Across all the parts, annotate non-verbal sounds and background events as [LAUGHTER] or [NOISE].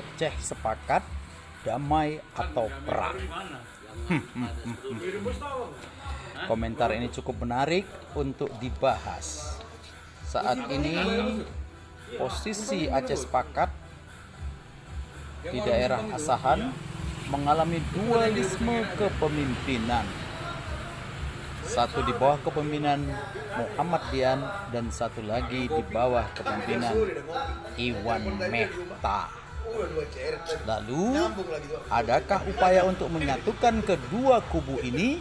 Aceh sepakat damai atau perang. Komentar ini cukup menarik untuk dibahas. Saat ini posisi Aceh sepakat di daerah Asahan mengalami dualisme kepemimpinan. Satu di bawah kepemimpinan Muhammad Dian dan satu lagi di bawah kepemimpinan Iwan Mehta. Lalu, adakah upaya untuk menyatukan kedua kubu ini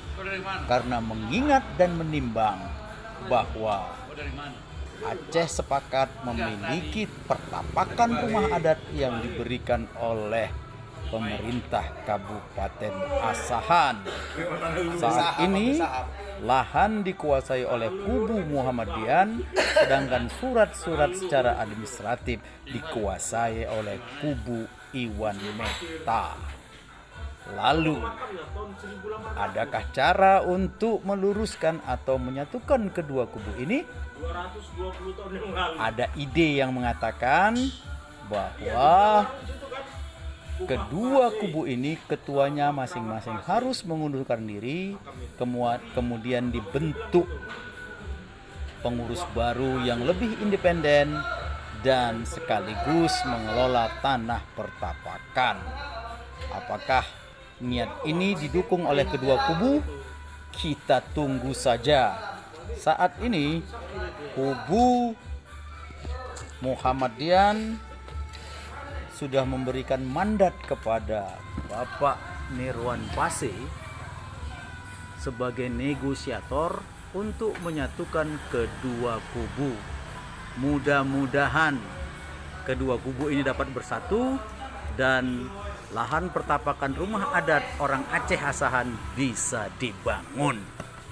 karena mengingat dan menimbang bahwa Aceh sepakat memiliki pertapakan rumah adat yang diberikan oleh pemerintah Kabupaten Asahan. Saat ini lahan dikuasai oleh kubu Muhammadiyah sedangkan surat-surat secara administratif dikuasai oleh kubu Iwan Mehta. Lalu, adakah cara untuk meluruskan atau menyatukan kedua kubu ini? Ada ide yang mengatakan bahwa kedua kubu ini ketuanya masing-masing harus mengundurkan diri kemudian dibentuk pengurus baru yang lebih independen dan sekaligus mengelola tanah pertapakan. Apakah niat ini didukung oleh kedua kubu? Kita tunggu saja. Saat ini kubu Muhammadiyah sudah memberikan mandat kepada Bapak Nirwan Pase sebagai negosiator untuk menyatukan kedua kubu. Mudah-mudahan kedua kubu ini dapat bersatu dan lahan pertapakan rumah adat orang Aceh Asahan bisa dibangun.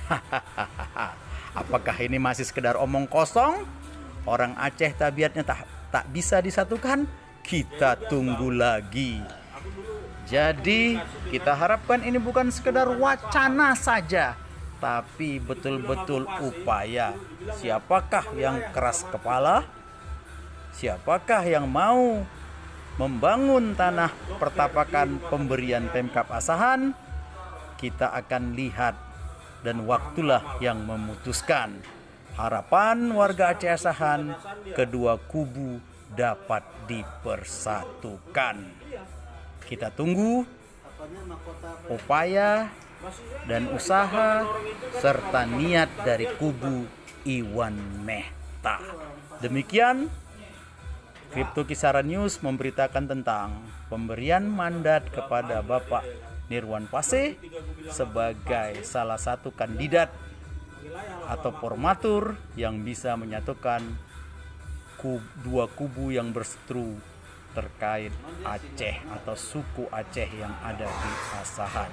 [LAUGHS] Apakah ini masih sekedar omong kosong? Orang Aceh tabiatnya tak tak bisa disatukan? Kita tunggu lagi. Jadi, kita harapkan ini bukan sekedar wacana saja, tapi betul-betul upaya. Siapakah yang keras kepala? Siapakah yang mau membangun tanah pertapakan pemberian Pemkap Asahan? Kita akan lihat dan waktulah yang memutuskan. Harapan warga Aceh Asahan, kedua kubu dapat dipersatukan. Kita tunggu upaya dan usaha serta niat dari kubu Iwan Mehta. Demikian Kripto Kisaran News memberitakan tentang pemberian mandat kepada Bapak Nirwan Pase sebagai salah satu kandidat atau formatur yang bisa menyatukan kub, dua kubu yang berseteru terkait Aceh atau suku Aceh yang ada di Asahan.